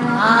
I'm